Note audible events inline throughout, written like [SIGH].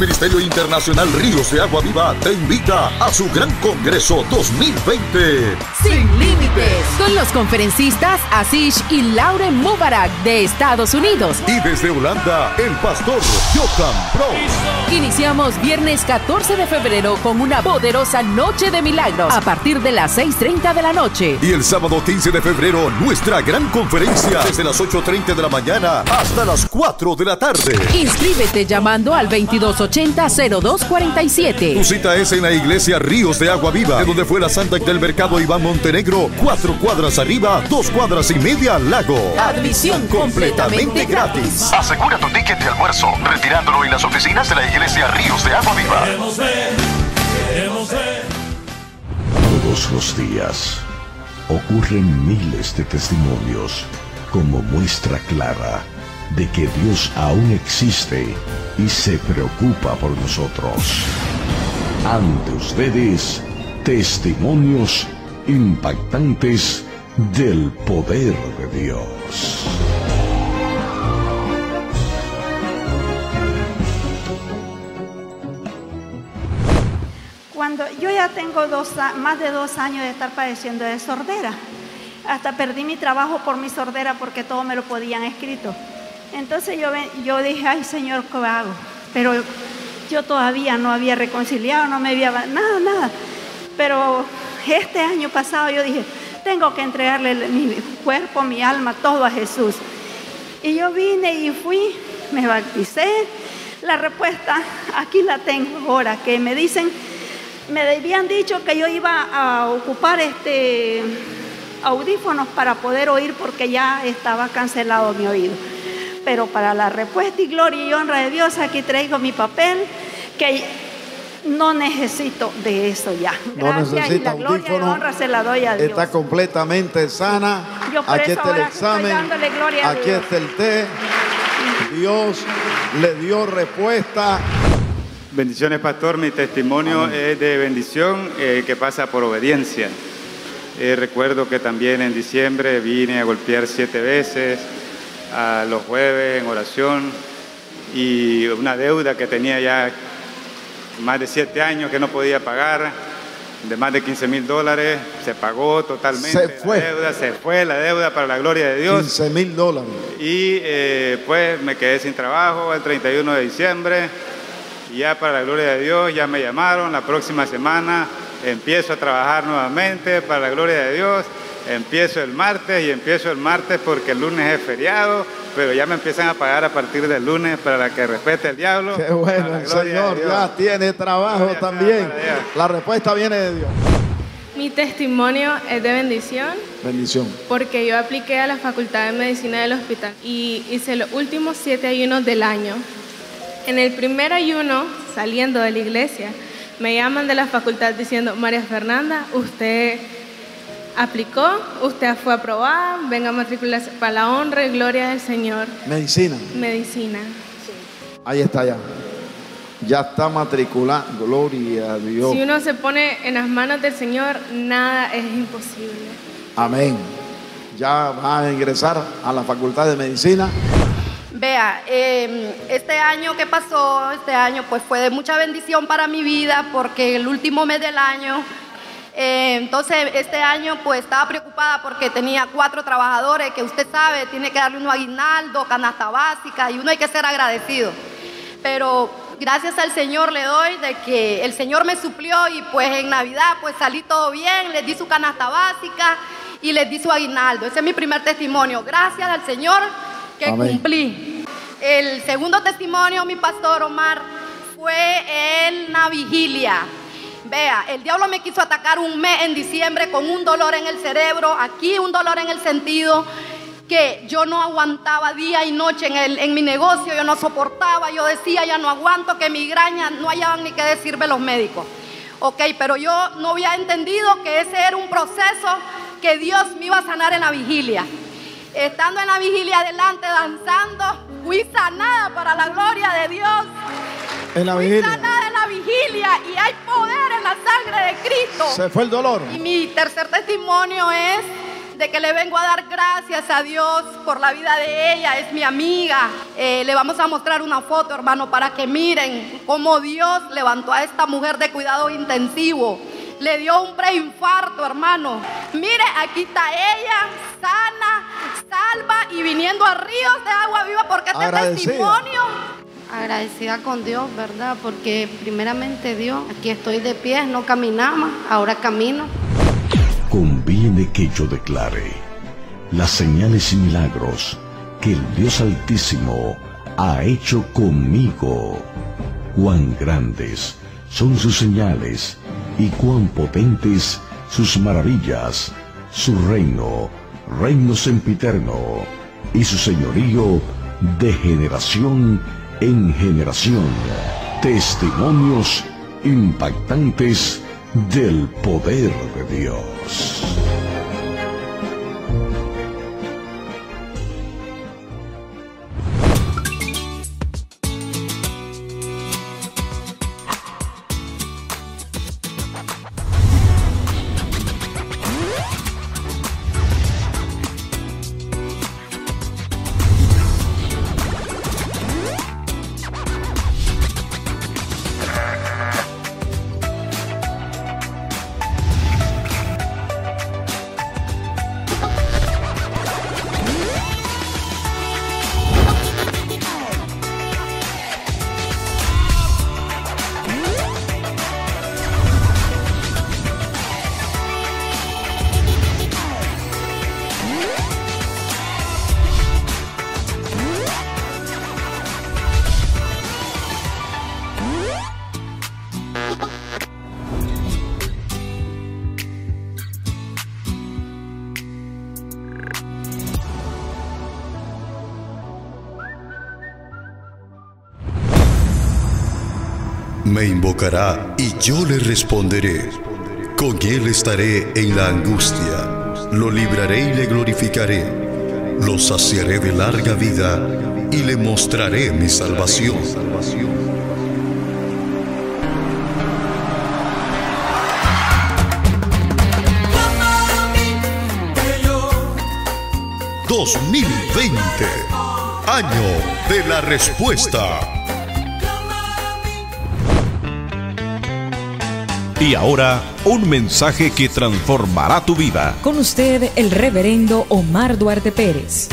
El Ministerio Internacional Ríos de Agua Viva te invita a su gran Congreso 2020. Sin límites. Con los conferencistas Asish y Lauren Mubarak de Estados Unidos. Y desde Holanda, el pastor Johan Pro. Iniciamos viernes 14 de febrero con una poderosa noche de milagros a partir de las 6.30 de la noche. Y el sábado 15 de febrero, nuestra gran conferencia desde las 8.30 de la mañana hasta las 4 de la tarde. Inscríbete llamando al 2280-0247. Tu cita es en la iglesia Ríos de Agua Viva, de donde fue la Santa del Mercado Iván Montenegro, cuatro cuadras arriba, dos cuadras y media al lago. Admisión completamente gratis. Asegura tu ticket de almuerzo, retirándolo en las oficinas de la iglesia Ríos de Agua Viva. Todos los días ocurren miles de testimonios como muestra clara de que Dios aún existe y se preocupa por nosotros. Ante ustedes, testimonios impactantes del poder de Dios. Cuando yo ya tengo más de dos años de estar padeciendo de sordera, hasta perdí mi trabajo por mi sordera porque todo me lo podían escrito. Entonces yo, dije, ay Señor, ¿qué hago? Pero yo todavía no había reconciliado, no me había nada, nada. Pero este año pasado yo dije, tengo que entregarle mi cuerpo, mi alma, todo a Jesús. Y yo vine y fui, me bauticé. La respuesta aquí la tengo ahora, que me dicen, me habían dicho que yo iba a ocupar este audífonos para poder oír porque ya estaba cancelado mi oído. Pero para la respuesta y gloria y honra de Dios, aquí traigo mi papel que no necesito de eso ya. No necesita y la gloria y honra se la doy a Dios. Está completamente sana. Yo por Aquí eso está el ahora estoy examen. dándole gloria a Aquí Dios. está el té. Dios le dio respuesta. Bendiciones, pastor. Mi testimonio es de bendición eh, que pasa por obediencia. Eh, recuerdo que también en diciembre vine a golpear siete veces, a los jueves en oración, y una deuda que tenía ya más de siete años que no podía pagar, de más de 15 mil dólares, se pagó totalmente. Se la fue. deuda, se fue la deuda para la gloria de Dios. 15 mil dólares. Y eh, pues me quedé sin trabajo el 31 de diciembre. Y ya para la gloria de Dios, ya me llamaron. La próxima semana empiezo a trabajar nuevamente para la gloria de Dios. Empiezo el martes y empiezo el martes porque el lunes es feriado, pero ya me empiezan a pagar a partir del lunes para la que respete el diablo. Qué bueno, el Señor ya tiene trabajo Gloria también. La respuesta viene de Dios. Mi testimonio es de bendición Bendición. porque yo apliqué a la Facultad de Medicina del hospital y hice los últimos siete ayunos del año. En el primer ayuno, saliendo de la iglesia, me llaman de la facultad diciendo, María Fernanda, usted aplicó, usted fue aprobada, venga a matricularse para la honra y gloria del Señor. Medicina. Medicina. Ahí está ya. Ya está matriculada. Gloria a Dios. Si uno se pone en las manos del Señor, nada es imposible. Amén. Ya va a ingresar a la Facultad de Medicina. Vea, eh, este año que pasó, este año pues fue de mucha bendición para mi vida porque el último mes del año, eh, entonces este año pues estaba preocupada porque tenía cuatro trabajadores que usted sabe, tiene que darle uno aguinaldo, canasta básica y uno hay que ser agradecido. Pero gracias al Señor le doy de que el Señor me suplió y pues en Navidad pues salí todo bien, les di su canasta básica y les di su aguinaldo. Ese es mi primer testimonio. Gracias al Señor que Amén. cumplí. El segundo testimonio, mi pastor Omar, fue en la vigilia. Vea, el diablo me quiso atacar un mes en diciembre con un dolor en el cerebro, aquí un dolor en el sentido que yo no aguantaba día y noche en, el- en mi negocio, yo no soportaba, yo decía, ya no aguanto, que migraña, no hallaban ni qué decirme los médicos. Ok, pero yo no había entendido que ese era un proceso que Dios me iba a sanar en la vigilia. Estando en la vigilia adelante, danzando, fui sanada para la gloria de Dios. En la Fui vigilia. sanada en la vigilia y hay poder la sangre de Cristo. Se fue el dolor. Y mi tercer testimonio es de que le vengo a dar gracias a Dios por la vida de ella, es mi amiga. Eh, le vamos a mostrar una foto, hermano, para que miren cómo Dios levantó a esta mujer de cuidado intensivo. Le dio un preinfarto, hermano. Mire, aquí está ella, sana, salva y viniendo a ríos de agua viva porque este Agradecida. testimonio Agradecida con Dios, ¿verdad? Porque primeramente Dios, aquí estoy de pie, no caminaba, ahora camino. Conviene que yo declare las señales y milagros que el Dios Altísimo ha hecho conmigo. Cuán grandes son sus señales y cuán potentes sus maravillas. Su reino, reino sempiterno, y su señorío de generación en generación. Testimonios impactantes del poder de Dios. Me invocará y yo le responderé. Con él estaré en la angustia. Lo libraré y le glorificaré. Lo saciaré de larga vida y le mostraré mi salvación. 2020, año de la respuesta. Y ahora, un mensaje que transformará tu vida. Con usted, el reverendo Omar Duarte Pérez.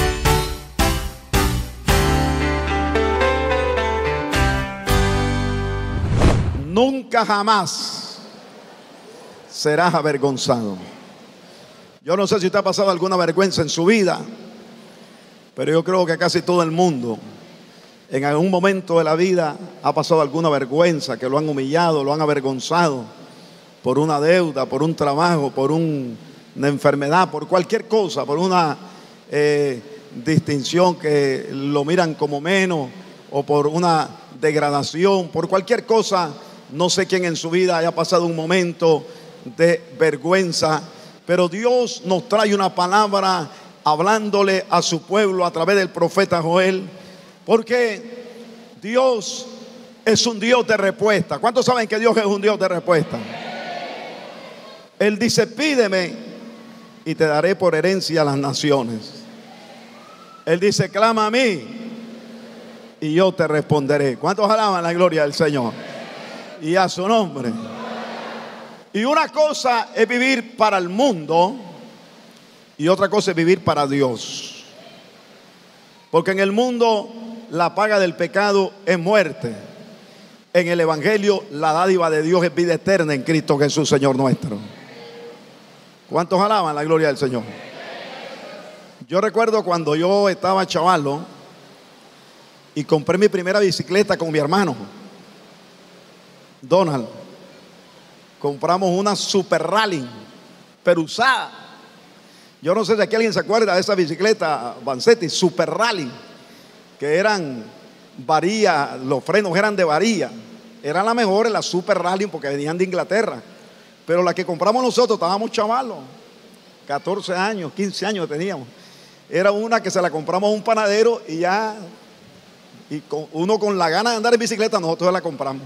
Nunca jamás serás avergonzado. Yo no sé si usted ha pasado alguna vergüenza en su vida, pero yo creo que casi todo el mundo en algún momento de la vida ha pasado alguna vergüenza, que lo han humillado, lo han avergonzado por una deuda, por un trabajo, por un- una enfermedad, por cualquier cosa, por una eh, distinción que lo miran como menos o por una degradación, por cualquier cosa. No sé quién en su vida haya pasado un momento de vergüenza, pero Dios nos trae una palabra hablándole a su pueblo a través del profeta Joel, porque Dios es un Dios de respuesta. ¿Cuántos saben que Dios es un Dios de respuesta? Él dice, pídeme y te daré por herencia a las naciones. Él dice, clama a mí y yo te responderé. ¿Cuántos alaban la gloria del Señor? Y a su nombre. Y una cosa es vivir para el mundo y otra cosa es vivir para Dios. Porque en el mundo la paga del pecado es muerte. En el Evangelio la dádiva de Dios es vida eterna en Cristo Jesús, Señor nuestro. ¿Cuántos alaban la gloria del Señor? Yo recuerdo cuando yo estaba chavalo y compré mi primera bicicleta con mi hermano, Donald. Compramos una Super Rally, pero usada. Yo no sé si aquí alguien se acuerda de esa bicicleta Vancetti, Super Rally, que eran varillas, los frenos eran de varilla. Eran las mejores, las Super Rally, porque venían de Inglaterra. Pero la que compramos nosotros, estábamos chavalos, 14 años, 15 años teníamos. Era una que se la compramos a un panadero y ya, y con- uno con la gana de andar en bicicleta, nosotros la compramos.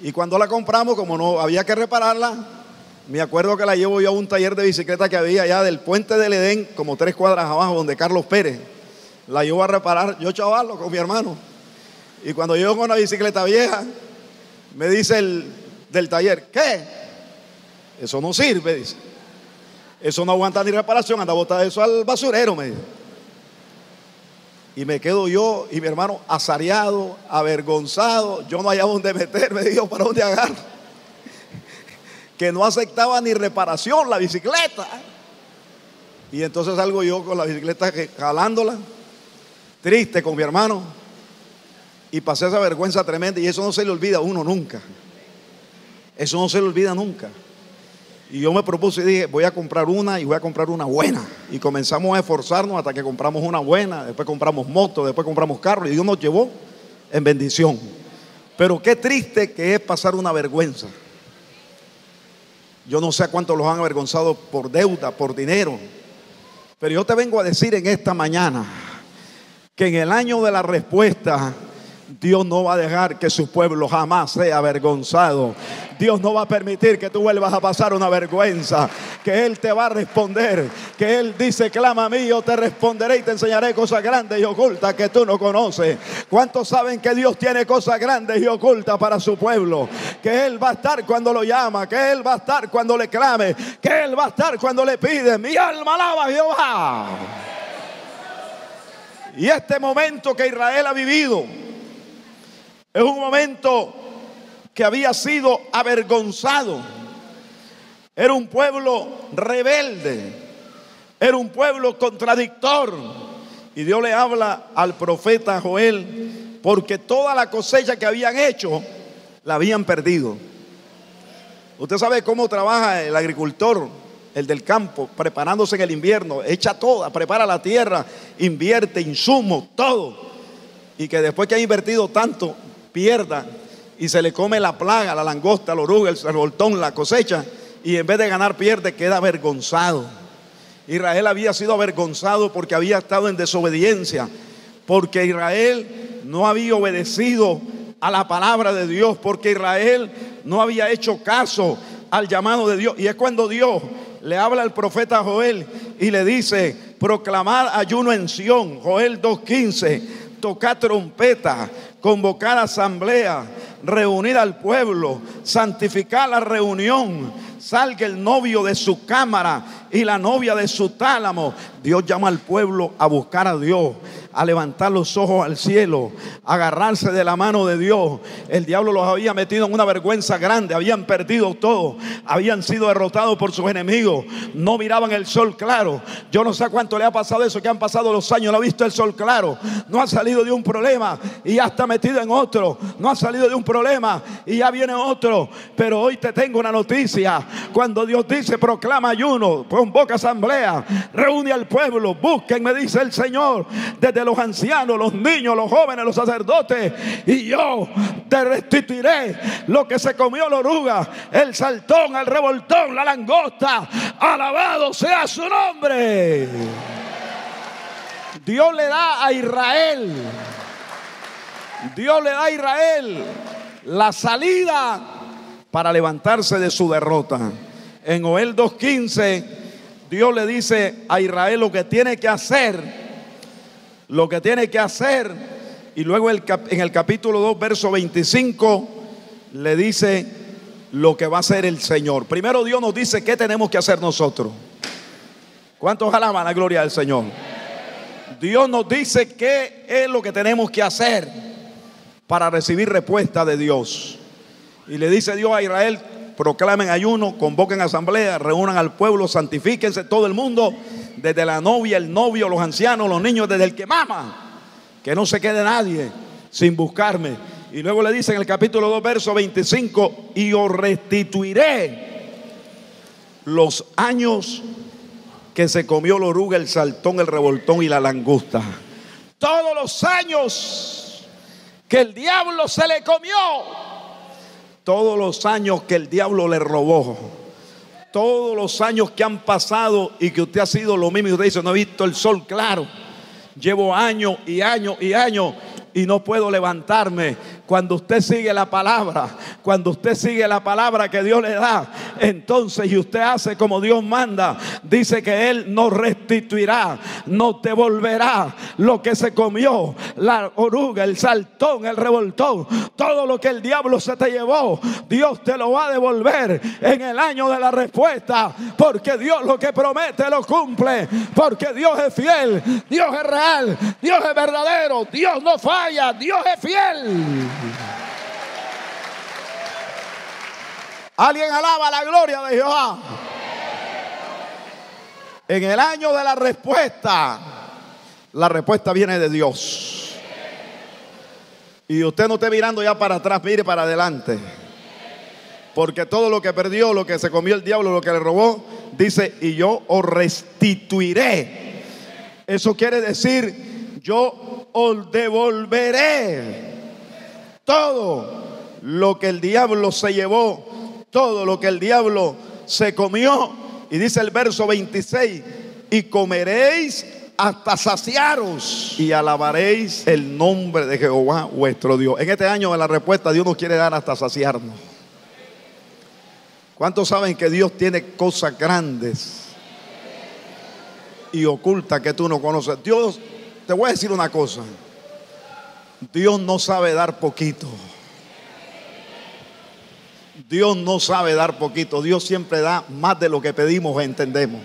Y cuando la compramos, como no había que repararla, Me acuerdo que la llevo yo a un taller de bicicleta que había allá del puente del Edén, como tres cuadras abajo, donde Carlos Pérez. La llevo a reparar, yo chavalo con mi hermano. Y cuando llego con una bicicleta vieja, me dice el del taller, ¿qué? Eso no sirve, dice. Eso no aguanta ni reparación, anda a botar eso al basurero, me dice. Y me quedo yo y mi hermano azareado, avergonzado. Yo no hallaba dónde meterme, [LAUGHS] digo, ¿para dónde agarro? Que no aceptaba ni reparación la bicicleta. Y entonces salgo yo con la bicicleta jalándola, triste con mi hermano. Y pasé esa vergüenza tremenda y eso no se le olvida a uno nunca. Eso no se le olvida nunca. Y yo me propuse y dije, voy a comprar una y voy a comprar una buena. Y comenzamos a esforzarnos hasta que compramos una buena, después compramos moto, después compramos carro y Dios nos llevó en bendición. Pero qué triste que es pasar una vergüenza. Yo no sé a cuántos los han avergonzado por deuda, por dinero. Pero yo te vengo a decir en esta mañana que en el año de la respuesta Dios no va a dejar que su pueblo jamás sea avergonzado. Dios no va a permitir que tú vuelvas a pasar una vergüenza. Que Él te va a responder. Que Él dice, clama a mí, yo te responderé y te enseñaré cosas grandes y ocultas que tú no conoces. ¿Cuántos saben que Dios tiene cosas grandes y ocultas para su pueblo? Que Él va a estar cuando lo llama. Que Él va a estar cuando le clame. Que Él va a estar cuando le pide. Mi alma alaba a Jehová. Y este momento que Israel ha vivido es un momento que había sido avergonzado. Era un pueblo rebelde. Era un pueblo contradictor. Y Dios le habla al profeta Joel porque toda la cosecha que habían hecho la habían perdido. Usted sabe cómo trabaja el agricultor, el del campo, preparándose en el invierno. Echa toda, prepara la tierra, invierte insumos, todo. Y que después que ha invertido tanto, pierda y se le come la plaga, la langosta, la oruga, el revoltón, la cosecha, y en vez de ganar pierde, queda avergonzado. Israel había sido avergonzado porque había estado en desobediencia, porque Israel no había obedecido a la palabra de Dios, porque Israel no había hecho caso al llamado de Dios. Y es cuando Dios le habla al profeta Joel y le dice, proclamar ayuno en Sión, Joel 2.15, tocar trompeta, convocar asamblea, reunir al pueblo, santificar la reunión, salga el novio de su cámara y la novia de su tálamo. Dios llama al pueblo a buscar a Dios a levantar los ojos al cielo, agarrarse de la mano de Dios. El diablo los había metido en una vergüenza grande, habían perdido todo, habían sido derrotados por sus enemigos, no miraban el sol claro. Yo no sé cuánto le ha pasado eso, que han pasado los años, no ha visto el sol claro, no ha salido de un problema y ya está metido en otro, no ha salido de un problema y ya viene otro. Pero hoy te tengo una noticia, cuando Dios dice proclama ayuno, convoca asamblea, reúne al pueblo, busquen, me dice el Señor, desde los ancianos, los niños, los jóvenes, los sacerdotes. Y yo te restituiré lo que se comió la oruga, el saltón, el revoltón, la langosta. Alabado sea su nombre. Dios le da a Israel, Dios le da a Israel la salida para levantarse de su derrota. En Joel 2.15, Dios le dice a Israel lo que tiene que hacer lo que tiene que hacer. Y luego en el capítulo 2, verso 25, le dice lo que va a hacer el Señor. Primero Dios nos dice qué tenemos que hacer nosotros. ¿Cuántos alaban la gloria del Señor? Dios nos dice qué es lo que tenemos que hacer para recibir respuesta de Dios. Y le dice Dios a Israel, proclamen ayuno, convoquen asamblea, reúnan al pueblo, santifíquense todo el mundo desde la novia, el novio, los ancianos, los niños, desde el que mama, que no se quede nadie sin buscarme. Y luego le dice en el capítulo 2, verso 25, y os restituiré los años que se comió la oruga, el saltón, el revoltón y la langosta. Todos los años que el diablo se le comió. Todos los años que el diablo le robó todos los años que han pasado y que usted ha sido lo mismo y usted dice, no he visto el sol claro. Llevo años y años y años y no puedo levantarme. Cuando usted sigue la palabra, cuando usted sigue la palabra que Dios le da, entonces y usted hace como Dios manda, dice que Él nos restituirá, nos devolverá lo que se comió, la oruga, el saltón, el revoltón, todo lo que el diablo se te llevó, Dios te lo va a devolver en el año de la respuesta, porque Dios lo que promete lo cumple, porque Dios es fiel, Dios es real, Dios es verdadero, Dios no falla, Dios es fiel. Alguien alaba la gloria de Jehová. En el año de la respuesta, la respuesta viene de Dios. Y usted no esté mirando ya para atrás, mire para adelante. Porque todo lo que perdió, lo que se comió el diablo, lo que le robó, dice, y yo os restituiré. Eso quiere decir, yo os devolveré todo lo que el diablo se llevó todo lo que el diablo se comió. Y dice el verso 26, y comeréis hasta saciaros y alabaréis el nombre de Jehová vuestro Dios. En este año la respuesta Dios nos quiere dar hasta saciarnos. ¿Cuántos saben que Dios tiene cosas grandes y ocultas que tú no conoces? Dios, te voy a decir una cosa. Dios no sabe dar poquito. Dios no sabe dar poquito, Dios siempre da más de lo que pedimos o entendemos.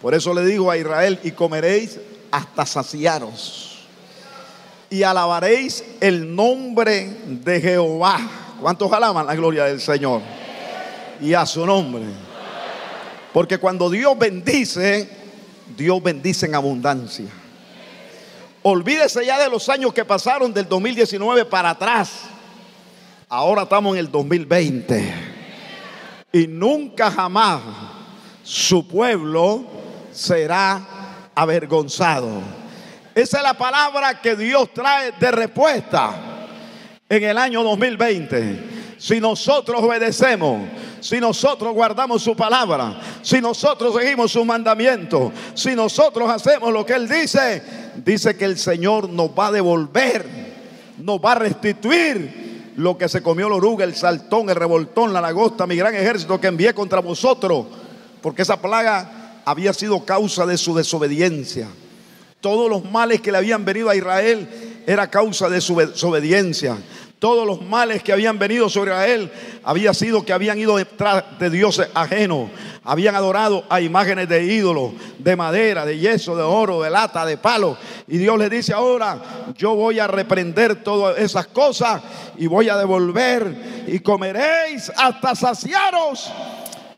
Por eso le digo a Israel, y comeréis hasta saciaros. Y alabaréis el nombre de Jehová. ¿Cuántos alaban la gloria del Señor? Y a su nombre. Porque cuando Dios bendice, Dios bendice en abundancia. Olvídese ya de los años que pasaron del 2019 para atrás. Ahora estamos en el 2020. Y nunca jamás su pueblo será avergonzado. Esa es la palabra que Dios trae de respuesta en el año 2020. Si nosotros obedecemos, si nosotros guardamos su palabra, si nosotros seguimos su mandamiento, si nosotros hacemos lo que Él dice, dice que el Señor nos va a devolver, nos va a restituir lo que se comió la oruga, el saltón, el revoltón, la lagosta, mi gran ejército que envié contra vosotros, porque esa plaga había sido causa de su desobediencia. Todos los males que le habían venido a Israel era causa de su desobediencia. Todos los males que habían venido sobre Israel había sido que habían ido detrás de dioses ajenos, habían adorado a imágenes de ídolos, de madera, de yeso, de oro, de lata, de palo. Y Dios le dice ahora, yo voy a reprender todas esas cosas y voy a devolver y comeréis hasta saciaros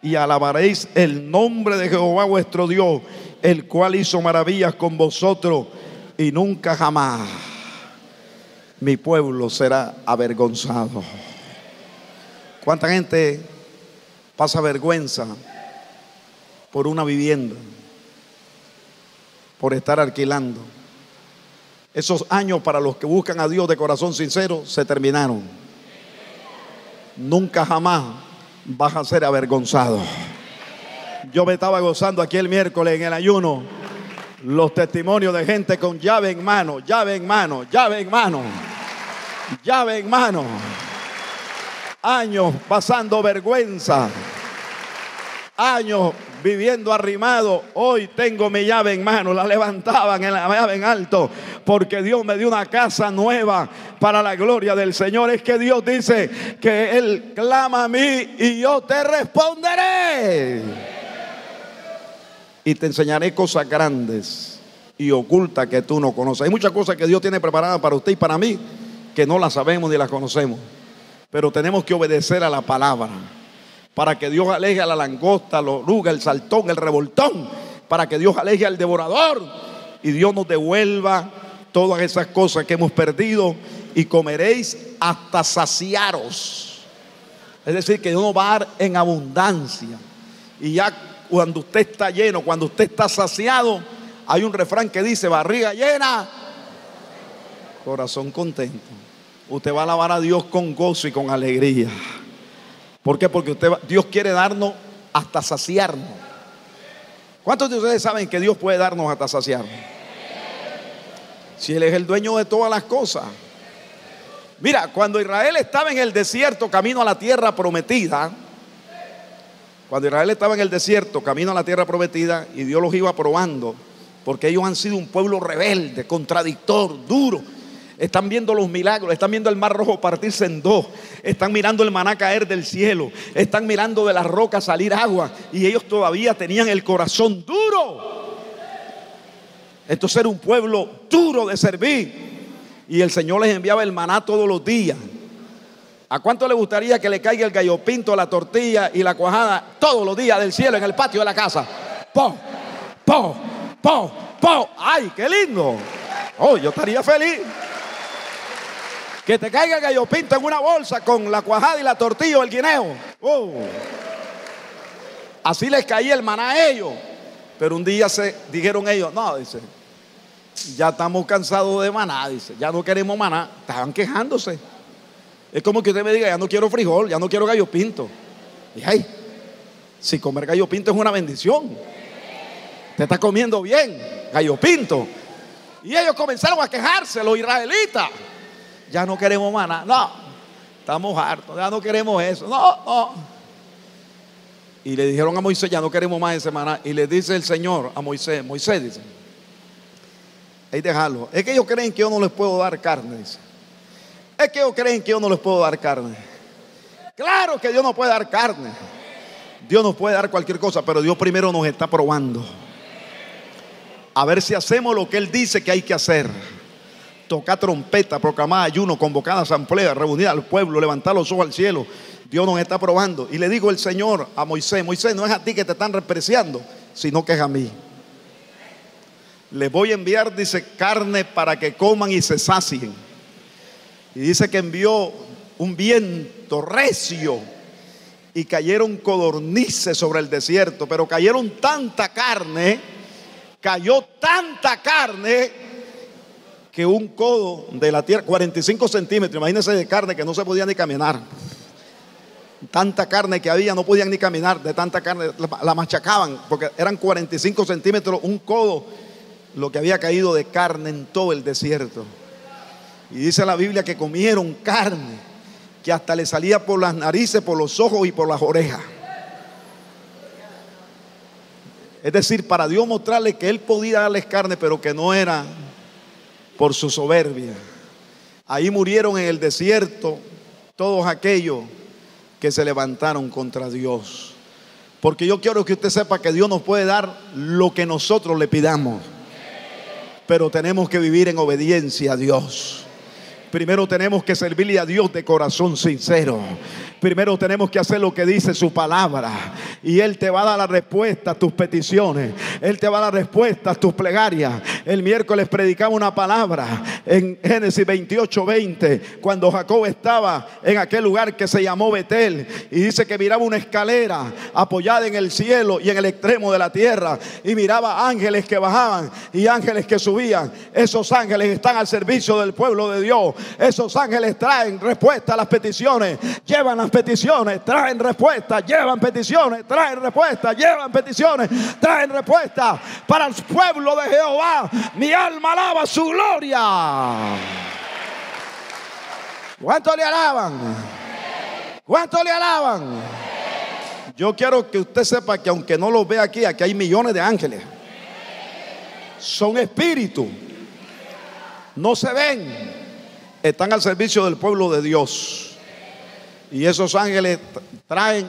y alabaréis el nombre de Jehová vuestro Dios, el cual hizo maravillas con vosotros y nunca jamás mi pueblo será avergonzado. ¿Cuánta gente pasa vergüenza por una vivienda, por estar alquilando? Esos años para los que buscan a Dios de corazón sincero se terminaron. Nunca jamás vas a ser avergonzado. Yo me estaba gozando aquí el miércoles en el ayuno los testimonios de gente con llave en mano, llave en mano, llave en mano, llave en mano. Años pasando vergüenza, años viviendo arrimado. Hoy tengo mi llave en mano, la levantaban en la llave en alto, porque Dios me dio una casa nueva para la gloria del Señor. Es que Dios dice que Él clama a mí y yo te responderé y te enseñaré cosas grandes y ocultas que tú no conoces. Hay muchas cosas que Dios tiene preparadas para usted y para mí que no las sabemos ni las conocemos. Pero tenemos que obedecer a la palabra para que Dios aleje a la langosta, la oruga, el saltón, el revoltón, para que Dios aleje al devorador y Dios nos devuelva todas esas cosas que hemos perdido y comeréis hasta saciaros. Es decir, que Dios nos va a dar en abundancia. Y ya cuando usted está lleno, cuando usted está saciado, hay un refrán que dice, barriga llena, corazón contento. Usted va a alabar a Dios con gozo y con alegría. ¿Por qué? Porque Dios quiere darnos hasta saciarnos. ¿Cuántos de ustedes saben que Dios puede darnos hasta saciarnos? Si Él es el dueño de todas las cosas. Mira, cuando Israel estaba en el desierto camino a la tierra prometida, cuando Israel estaba en el desierto camino a la tierra prometida y Dios los iba probando, porque ellos han sido un pueblo rebelde, contradictor, duro. Están viendo los milagros, están viendo el mar rojo partirse en dos, están mirando el maná caer del cielo, están mirando de las rocas salir agua y ellos todavía tenían el corazón duro. Esto era un pueblo duro de servir y el Señor les enviaba el maná todos los días. ¿A cuánto le gustaría que le caiga el gallo pinto, la tortilla y la cuajada todos los días del cielo en el patio de la casa? ¡Po! ¡Po! ¡Po! ¡Po! ¡Ay, qué lindo! Oh, yo estaría feliz. Que te caiga el gallo pinto en una bolsa con la cuajada y la tortilla o el guineo. Oh. Así les caía el maná a ellos. Pero un día se dijeron ellos, no, dice, ya estamos cansados de maná, dice, ya no queremos maná. Estaban quejándose. Es como que usted me diga, ya no quiero frijol, ya no quiero gallo pinto. Y ay, si comer gallo pinto es una bendición. Te está comiendo bien, gallo pinto. Y ellos comenzaron a quejarse, los israelitas ya no queremos maná. No, estamos hartos, ya no queremos eso. No, no. Y le dijeron a Moisés, ya no queremos más ese maná. Y le dice el Señor a Moisés, Moisés dice, ahí dejarlo. Es que ellos creen que yo no les puedo dar carne, dice. Es que ellos creen que yo no les puedo dar carne. Claro que Dios no puede dar carne. Dios nos puede dar cualquier cosa, pero Dios primero nos está probando. A ver si hacemos lo que Él dice que hay que hacer tocar trompeta, proclamar ayuno, convocar asamblea, reunir al pueblo, levantar los ojos al cielo. Dios nos está probando. Y le digo el Señor a Moisés, Moisés, no es a ti que te están despreciando, sino que es a mí. Le voy a enviar, dice, carne para que coman y se sacien. Y dice que envió un viento recio y cayeron codornices sobre el desierto, pero cayeron tanta carne, cayó tanta carne que un codo de la tierra, 45 centímetros, imagínense de carne que no se podía ni caminar. Tanta carne que había, no podían ni caminar, de tanta carne, la, machacaban, porque eran 45 centímetros, un codo, lo que había caído de carne en todo el desierto. Y dice la Biblia que comieron carne, que hasta le salía por las narices, por los ojos y por las orejas. Es decir, para Dios mostrarle que Él podía darles carne, pero que no era por su soberbia. Ahí murieron en el desierto todos aquellos que se levantaron contra Dios. Porque yo quiero que usted sepa que Dios nos puede dar lo que nosotros le pidamos. Pero tenemos que vivir en obediencia a Dios. Primero tenemos que servirle a Dios de corazón sincero. Primero tenemos que hacer lo que dice su palabra. Y Él te va a dar la respuesta a tus peticiones. Él te va a dar respuesta a tus plegarias. El miércoles predicaba una palabra en Génesis 28, 20. Cuando Jacob estaba en aquel lugar que se llamó Betel. Y dice que miraba una escalera apoyada en el cielo y en el extremo de la tierra. Y miraba ángeles que bajaban y ángeles que subían. Esos ángeles están al servicio del pueblo de Dios. Esos ángeles traen respuesta a las peticiones. Llevan peticiones, traen respuestas, llevan peticiones, traen respuestas, llevan peticiones, traen respuestas para el pueblo de Jehová. Mi alma alaba su gloria. ¿Cuánto le alaban? ¿Cuánto le alaban? Yo quiero que usted sepa que aunque no lo vea aquí, aquí hay millones de ángeles. Son espíritus. No se ven. Están al servicio del pueblo de Dios. Y esos ángeles traen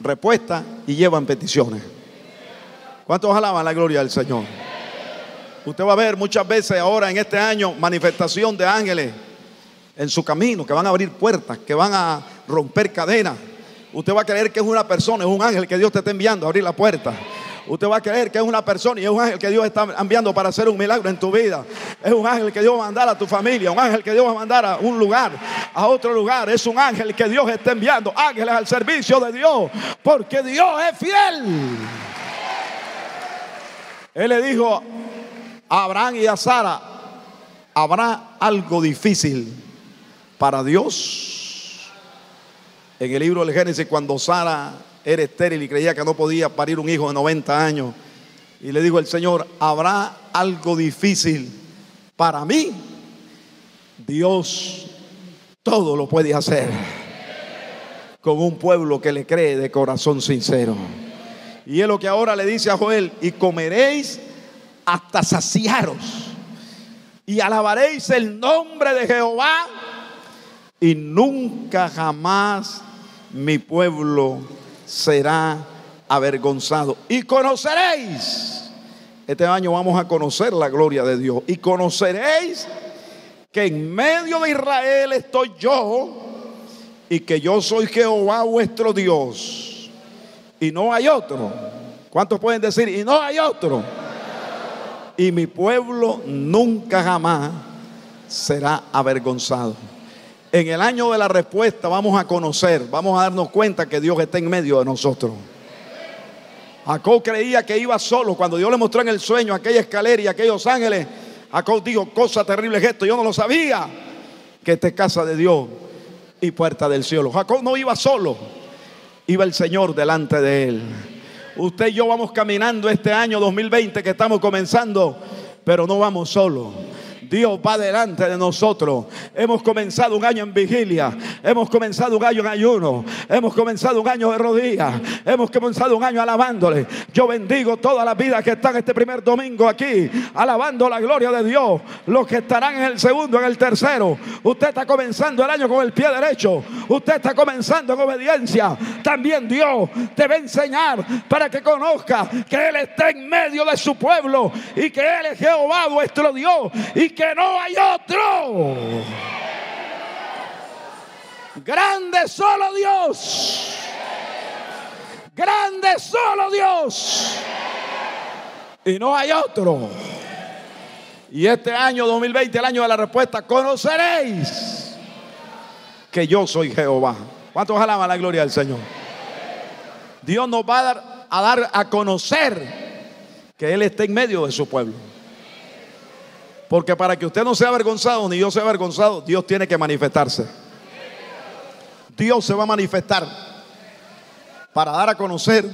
respuestas y llevan peticiones. ¿Cuántos alaban la gloria del Señor? Usted va a ver muchas veces ahora en este año manifestación de ángeles en su camino, que van a abrir puertas, que van a romper cadenas. Usted va a creer que es una persona, es un ángel que Dios te está enviando a abrir la puerta. Usted va a creer que es una persona y es un ángel que Dios está enviando para hacer un milagro en tu vida. Es un ángel que Dios va a mandar a tu familia, un ángel que Dios va a mandar a un lugar, a otro lugar. Es un ángel que Dios está enviando, ángeles al servicio de Dios, porque Dios es fiel. Él le dijo a Abraham y a Sara, ¿habrá algo difícil para Dios? En el libro del Génesis, cuando Sara era estéril y creía que no podía parir un hijo de 90 años. Y le dijo el Señor, ¿habrá algo difícil para mí? Dios todo lo puede hacer con un pueblo que le cree de corazón sincero. Y es lo que ahora le dice a Joel, y comeréis hasta saciaros, y alabaréis el nombre de Jehová, y nunca jamás mi pueblo será avergonzado. Y conoceréis, este año vamos a conocer la gloria de Dios, y conoceréis que en medio de Israel estoy yo, y que yo soy Jehová vuestro Dios, y no hay otro. ¿Cuántos pueden decir? Y no hay otro. Y mi pueblo nunca jamás será avergonzado. En el año de la respuesta vamos a conocer, vamos a darnos cuenta que Dios está en medio de nosotros. Jacob creía que iba solo. Cuando Dios le mostró en el sueño aquella escalera y aquellos ángeles, Jacob dijo, cosa terrible es esto. Yo no lo sabía. Que esta es casa de Dios y puerta del cielo. Jacob no iba solo. Iba el Señor delante de él. Usted y yo vamos caminando este año 2020 que estamos comenzando, pero no vamos solo. Dios va delante de nosotros. Hemos comenzado un año en vigilia. Hemos comenzado un año en ayuno. Hemos comenzado un año de rodillas. Hemos comenzado un año alabándole. Yo bendigo todas las vidas que están este primer domingo aquí, alabando la gloria de Dios. Los que estarán en el segundo, en el tercero. Usted está comenzando el año con el pie derecho. Usted está comenzando en obediencia. También Dios te va a enseñar para que conozca que Él está en medio de su pueblo y que Él es Jehová vuestro Dios y no hay otro. Grande solo Dios. Grande solo Dios. Y no hay otro. Y este año 2020, el año de la respuesta, conoceréis que yo soy Jehová. ¿Cuántos alaban la gloria del Señor? Dios nos va a dar a, dar a conocer que Él está en medio de su pueblo. Porque para que usted no sea avergonzado ni yo sea avergonzado, Dios tiene que manifestarse. Dios se va a manifestar para dar a conocer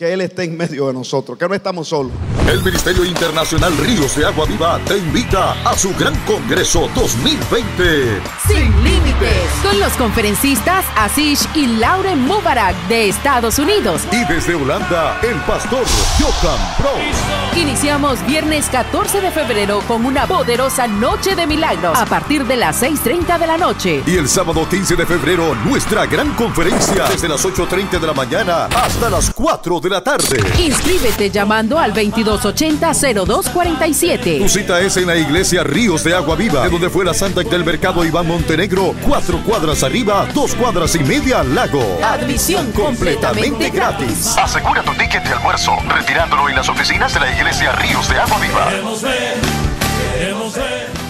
que Él está en medio de nosotros, que no estamos solos. El Ministerio Internacional Ríos de Agua Viva te invita a su gran Congreso 2020. Sin límites. Con los conferencistas Asish y Lauren Mubarak de Estados Unidos. Y desde Holanda, el pastor Johan Pro. Iniciamos viernes 14 de febrero con una poderosa noche de milagros a partir de las 6.30 de la noche. Y el sábado 15 de febrero, nuestra gran conferencia desde las 8.30 de la mañana hasta las 4 de la tarde. Inscríbete llamando al 2280-0247. Tu cita es en la iglesia Ríos de Agua Viva, de donde fue la Santa del Mercado Iván Montenegro, cuatro cuadras arriba, dos cuadras y media al lago. Admisión completamente, gratis. Asegura tu ticket de almuerzo, retirándolo en las oficinas de la iglesia Ríos de Agua Viva. Queremos ver, queremos ver.